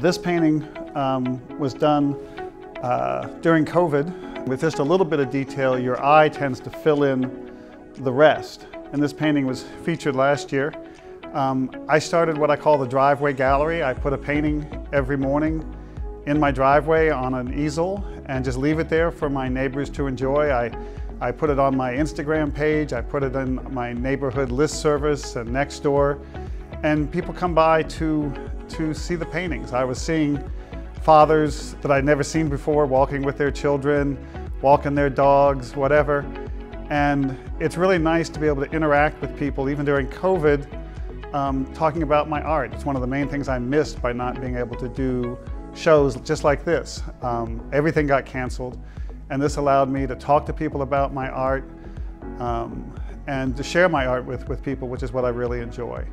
This painting um, was done uh, during COVID. With just a little bit of detail, your eye tends to fill in the rest. And this painting was featured last year. Um, I started what I call the driveway gallery. I put a painting every morning in my driveway on an easel and just leave it there for my neighbors to enjoy. I, I put it on my Instagram page, I put it in my neighborhood listserv and Nextdoor, and people come by to, to see the paintings. I was seeing fathers that I'd never seen before walking with their children, walking their dogs, whatever. And it's really nice to be able to interact with people, even during COVID, um, talking about my art. It's one of the main things I missed by not being able to do shows just like this. Um, everything got canceled, and this allowed me to talk to people about my art um, and to share my art with, with people, which is what I really enjoy.